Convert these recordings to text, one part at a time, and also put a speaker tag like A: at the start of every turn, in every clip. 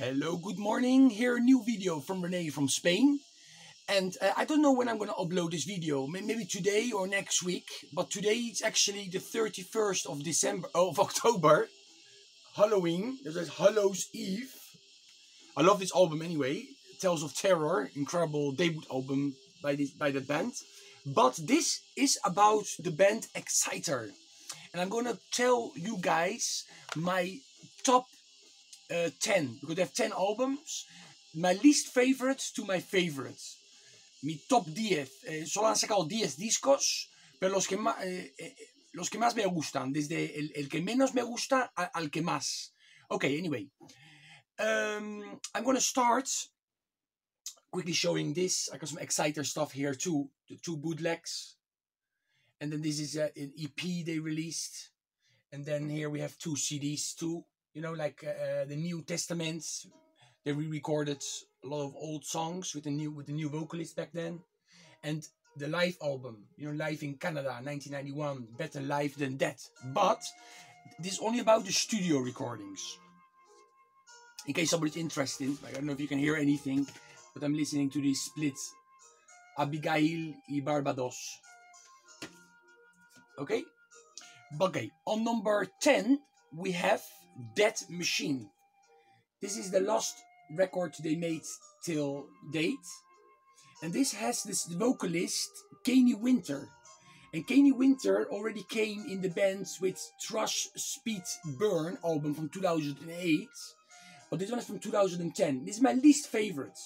A: Hello, good morning. Here a new video from Renee from Spain. And uh, I don't know when I'm going to upload this video, maybe today or next week. But today it's actually the 31st of December, of October. Halloween, this is Hallows Eve. I love this album anyway. Tales of Terror, incredible debut album by this by that band. But this is about the band Exciter. And I'm gonna tell you guys my top uh, 10 because they have 10 albums. My least favorite to my favorite mi top 10 eh, solo han sacado 10 discos pero los que más eh, eh, los que más me gustan desde el, el que menos me gusta a, al que más. Okay anyway. Um, I'm gonna start quickly showing this. I got some Exciter stuff here too. The two bootlegs. And then this is uh, an EP they released. And then here we have two CDs too you know, like uh, uh, the New Testament. They re-recorded a lot of old songs with the new with the new vocalist back then, and the live album, you know, live in Canada, 1991, better live than that. But this is only about the studio recordings. In case somebody's interested, I don't know if you can hear anything, but I'm listening to this split, Abigail y Barbatos. Okay, okay. On number ten, we have Death Machine. This is the last record they made till date. And this has this vocalist, Kenny Winter. And Kenny Winter already came in the band with Thrash Speed Burn album from 2008. But this one is from 2010. This is my least favorite.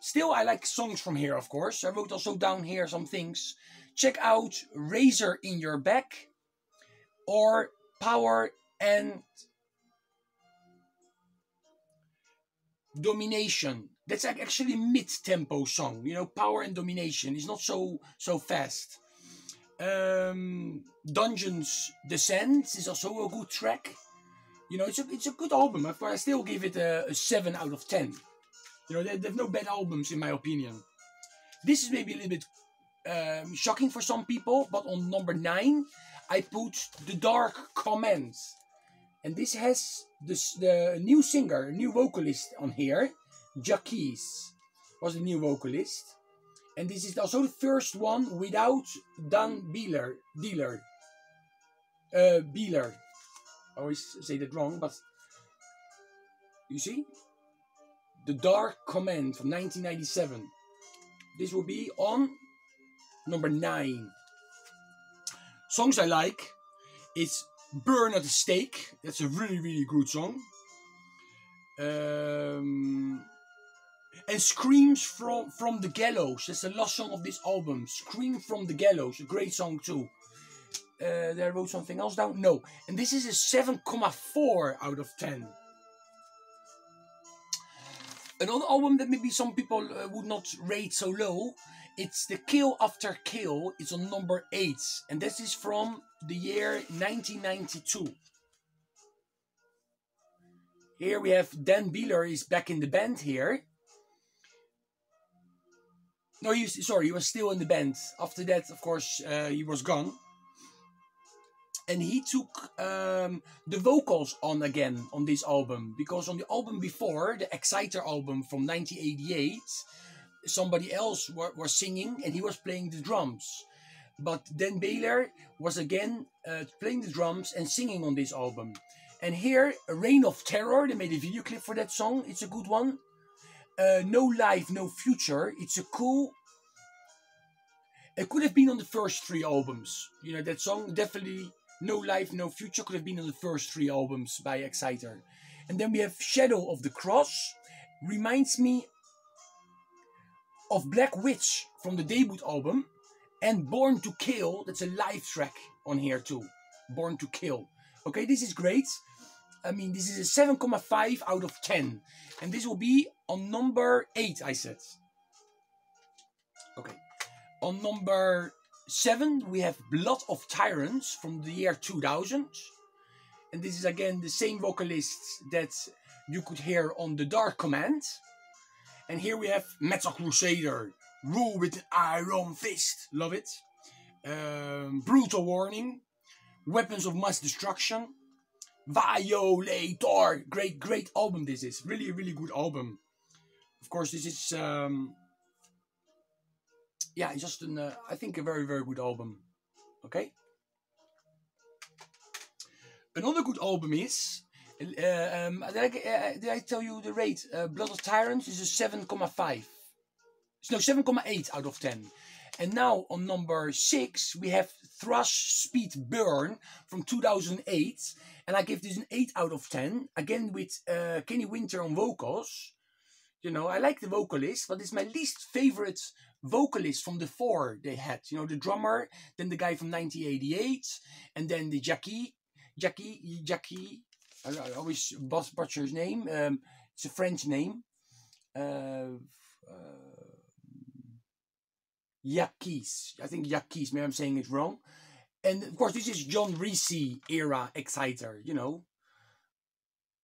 A: Still, I like songs from here, of course. I wrote also down here some things. Check out Razor in Your Back or Power and domination. That's actually mid-tempo song you know power and domination. Is not so so fast. Um dungeons descent is also a good track. You know it's a, it's a good album. But i still give it a, a 7 out of 10 you know there, there's no bad albums in my opinion. This is maybe a little bit um, shocking for some people but on number 9 i put the Dark Command and this has this, the new singer, new vocalist on here. Jacques was the new vocalist. And this is also the first one without Dan Beehler. Dealer. Uh. I always say that wrong, but you see? The Dark Command from 1997. This will be on number 9. Songs I like. It's Burn at the Stake. That's a really, really good song. Um, and Screams from, from the Gallows. That's the last song of this album. Scream from the Gallows. A great song too. Uh, I wrote something else down. No. And this is a 7,4 out of 10. Another album that maybe some people uh, would not rate so low it's the Kill After Kill. It's on number 8. And this is from the year 1992. Here we have Dan Beehler is back in the band here. No, he sorry, he was still in the band. After that, of course, uh, he was gone. And he took um, the vocals on again on this album. Because on the album before, the Exciter album from 1988, somebody else was singing and he was playing the drums. But Dan Beehler was again uh, playing the drums and singing on this album. And here, Reign of Terror, they made a video clip for that song. It's a good one. Uh, no Life, No Future. It's a cool. It could have been on the first three albums. You know, that song definitely No Life, No Future could have been on the first three albums by Exciter. And then we have Shadow of the Cross. Reminds me of Black Witch from the debut album and Born to Kill. That's a live track on here too. Born to Kill. Okay, this is great. I mean, this is a 7,5 out of 10. And this will be on number 8, I said. Okay. On number 7, we have Blood of Tyrants from the year 2000. And this is again the same vocalist that you could hear on The Dark Command. And here we have Metal Crusader, Rule with an Iron Fist, love it. Um, brutal Warning, Weapons of Mass Destruction, Violator. Great, great album this is. Really, really good album. Of course, this is, um, yeah, just an, uh, I think a very, very good album. Okay. Another good album is, uh, um, did, I, uh, did I tell you the rate? Uh, Blood of Tyrants is a 7,5. No, 7,8 out of 10. And now on number 6, we have Thrash Speed Burn from 2008. And I give this an 8 out of 10. Again with uh, Kenny Winter on vocals. You know, I like the vocalist, but it's my least favorite vocalist from the four they had. You know, the drummer, then the guy from 1988, and then the Jackie, Jackie, Jackie. I, I always butcher his name. Um, it's a French name. Uh, uh, Yaquis. I think Yaquis. Maybe I'm saying it wrong. And of course, this is John Reese era exciter, you know.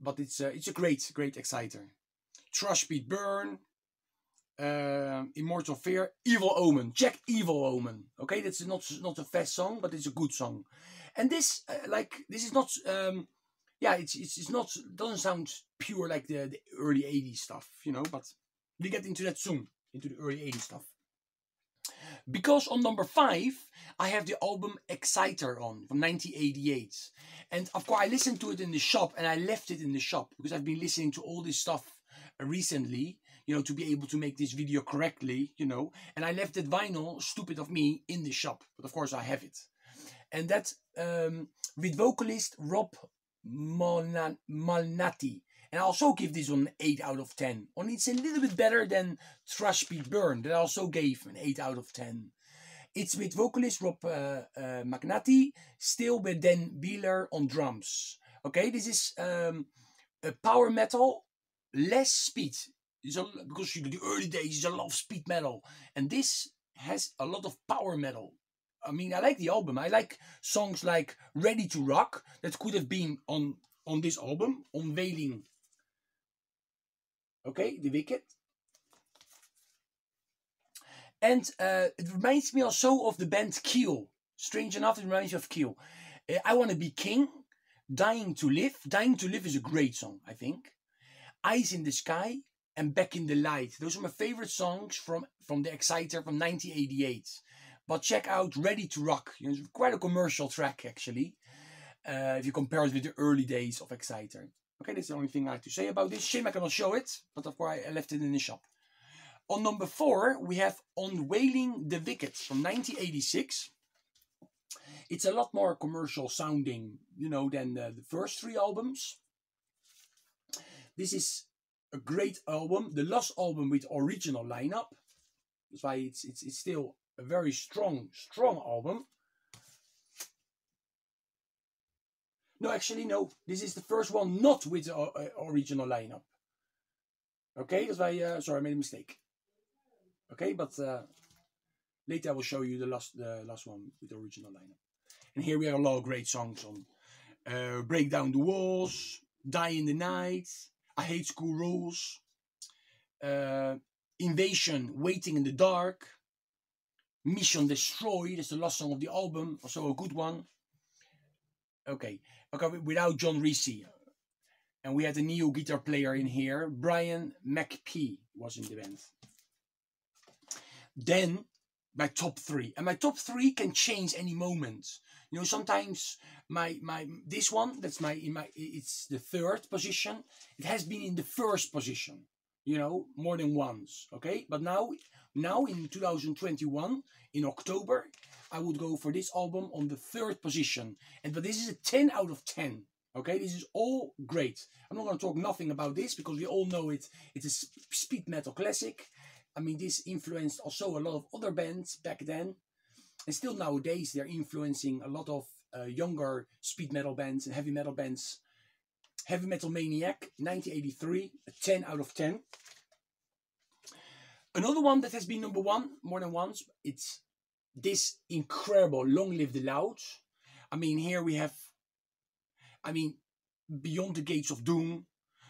A: But it's a, it's a great, great exciter. Thrash Speed Burn, uh, Immortal Fear, Evil Omen. Check Evil Omen. Okay, that's not not a fast song, but it's a good song. And this, uh, like, this is not, um, yeah, it's, it's it's not doesn't sound pure like the, the early '80s stuff, you know. But we get into that soon, into the early '80s stuff. Because on number five, I have the album Exciter on from 1988. And of course, I listened to it in the shop and I left it in the shop because I've been listening to all this stuff recently, you know, to be able to make this video correctly, you know. And I left that vinyl, stupid of me, in the shop. But of course, I have it. And that um, with vocalist Rob Malnati. And I also give this one an 8 out of 10. Only it's a little bit better than Thrash Speed Burn that I also gave an 8 out of 10. It's with vocalist Rob uh, uh, still with Dan Wheeler on drums. Okay, this is um, a power metal, less speed. A, because the early days, it's a lot of speed metal. And this has a lot of power metal. I mean, I like the album. I like songs like Ready to Rock that could have been on, on this album, Unveiling Okay, The Wicked. And uh, it reminds me also of the band Keel. Strange enough, it reminds me of Keel. Uh, I Want to Be King, Dying to Live. Dying to Live is a great song, I think. Eyes in the Sky and Back in the Light. Those are my favorite songs from, from the Exciter from 1988. But check out Ready to Rock. It's quite a commercial track, actually. Uh, if you compare it with the early days of Exciter. Okay, that's the only thing I have to say about this. Shame I cannot show it, but of course I left it in the shop. On number four, we have Unveiling the Wicked from 1986. It's a lot more commercial sounding, you know, than the, the first three albums. This is a great album, the last album with original lineup. That's why it's, it's, it's still a very strong, strong album. No, actually, no. This is the first one not with the uh, original lineup. Okay, that's why. Uh, sorry, I made a mistake. Okay, but uh, later I will show you the last, the last one with the original lineup. And here we have a lot of great songs on uh, "Break Down the Walls," "Die in the Night," "I Hate School Rules," uh, "Invasion," "Waiting in the Dark," "Mission Destroy." That's the last song of the album, also a good one. Okay, okay, without John Reese. And we had a new guitar player in here. Brian McPhee was in the band. Then my top three. And my top three can change any moment. You know, sometimes my my this one, that's my in my it's the third position. It has been in the first position, you know, more than once. Okay. But now now in 2021, in October, I would go for this album on the third position. And but this is a 10 out of 10. Okay, this is all great. I'm not going to talk nothing about this because we all know it. It's a speed metal classic. I mean, this influenced also a lot of other bands back then. And still nowadays, they're influencing a lot of uh, younger speed metal bands and heavy metal bands. Heavy Metal Maniac, 1983, a 10 out of 10. Another one that has been number one more than once, it's this incredible Long Live the Loud. I mean, here we have, I mean, Beyond the Gates of Doom,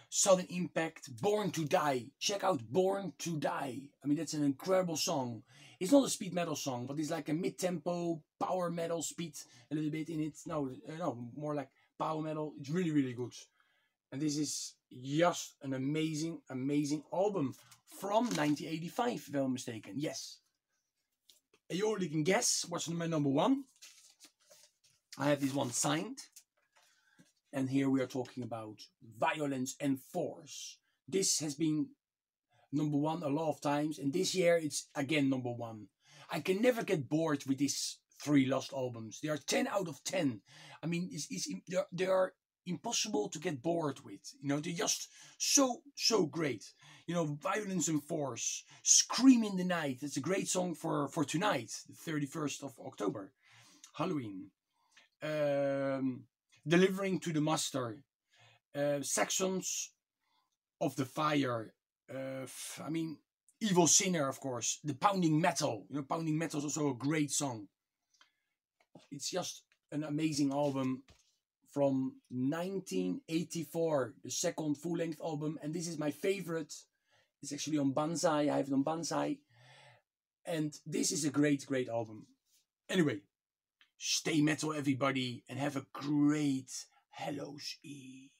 A: Sudden Impact, Born to Die. Check out Born to Die. I mean, that's an incredible song. It's not a speed metal song, but it's like a mid-tempo power metal speed a little bit in it. No, uh, no, more like power metal. It's really, really good. And this is just an amazing, amazing album from 1985, if I'm mistaken. Yes. You already can guess what's my number one. I have this one signed. And here we are talking about violence and force. This has been number one a lot of times, and this year it's again number one. I can never get bored with these three lost albums. They are 10 out of 10. I mean, it's, it's, they're, they are impossible to get bored with. You know, they're just so, so great. You know, Violence and Force, Scream in the Night. It's a great song for, for tonight, the 31st of October, Halloween. Um, Delivering to the Master, uh, Sections of the Fire. Uh, I mean, Evil Sinner, of course. The Pounding Metal. You know, Pounding Metal is also a great song. It's just an amazing album from 1984, the second full-length album, and this is my favorite. It's actually on Banzai. I have it on Banzai, and this is a great, great album. Anyway, stay metal, everybody, and have a great Hallows Eve.